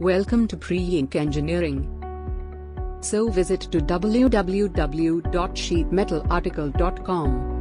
Welcome to Pre-Ink Engineering. So visit to www.sheetmetalarticle.com.